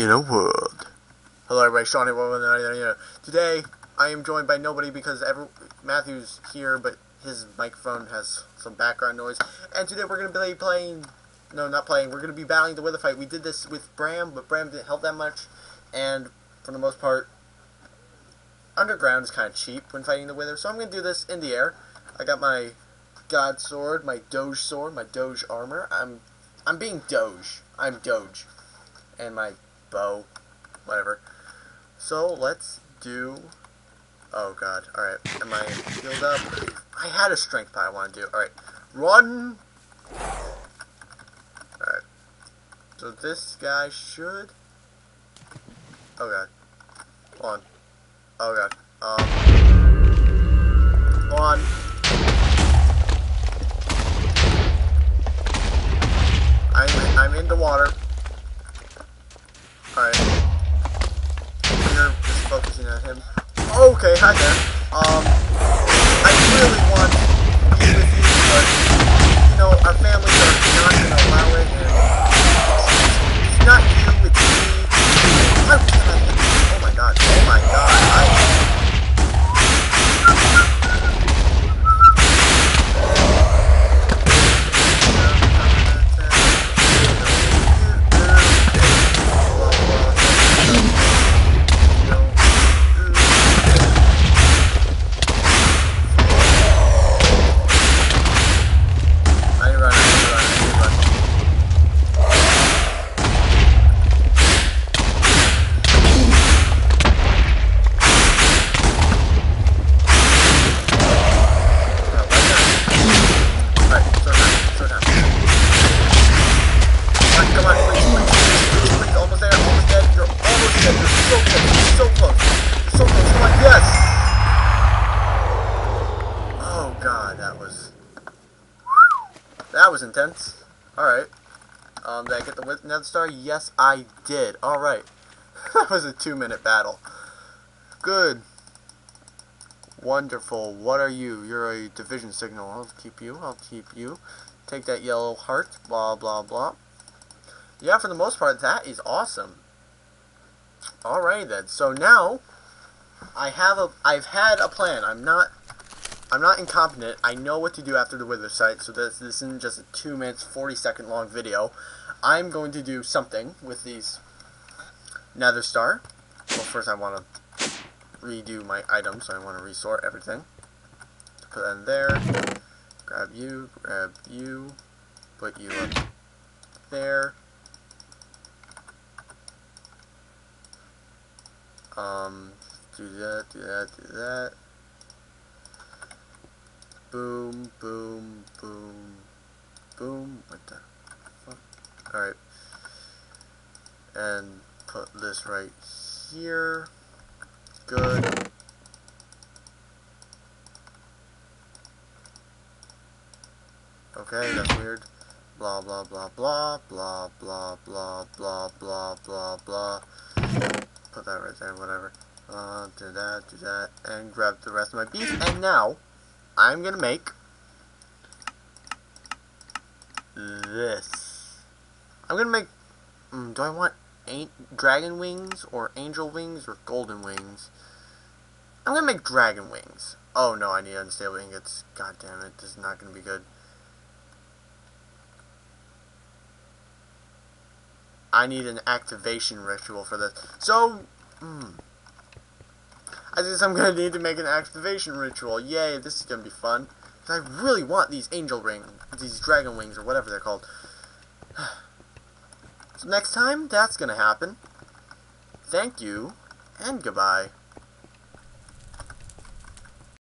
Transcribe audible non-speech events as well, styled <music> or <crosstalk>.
in a world. Hello, everybody. Sean here. Today, I am joined by nobody because every, Matthew's here, but his microphone has some background noise. And today, we're going to be playing. No, not playing. We're going to be battling the Wither fight. We did this with Bram, but Bram didn't help that much. And for the most part, underground is kind of cheap when fighting the Wither. So I'm going to do this in the air. I got my God sword, my Doge sword, my Doge armor. I'm I'm being Doge. I'm Doge. And my bow. Whatever. So let's do Oh god. Alright. Am I healed up? I had a strength pie I want to do. Alright. Run Alright. So this guy should Oh god. Hold on. Oh god. Um Hold on. I'm I'm in the water. Alright. We're just focusing on him. Okay, hi there. Um was intense. Alright. Um, did I get the nether star? Yes, I did. Alright. <laughs> that was a two minute battle. Good. Wonderful. What are you? You're a division sigil. I'll keep you. I'll keep you. Take that yellow heart. Blah, blah, blah. Yeah, for the most part, that is awesome. Alright then. So now, I have a, I've had a plan. I'm not, I'm not incompetent. I know what to do after the wither site, so this, this isn't just a 2 minutes, 40 second long video. I'm going to do something with these nether star. Well, first I want to redo my items, so I want to resort everything. Put that in there. Grab you, grab you, put you up there. Um, do that, do that, do that. Boom, boom, boom, boom. What the fuck? Alright. And put this right here. Good. Okay, that's weird. Blah, blah, blah, blah, blah, blah, blah, blah, blah, blah, blah. Put that right there, whatever. Uh, do that, do that, and grab the rest of my beef. And now, I'm gonna make this. I'm gonna make. Mm, do I want an- dragon wings or angel wings or golden wings? I'm gonna make dragon wings. Oh no, I need unstable ingots. God damn it, this is not gonna be good. I need an activation ritual for this. So, hmm. I guess I'm gonna need to make an activation ritual. Yay, this is gonna be fun. 'Cause I really want these angel ring, these dragon wings, or whatever they're called. <sighs> so next time, that's gonna happen. Thank you, and goodbye.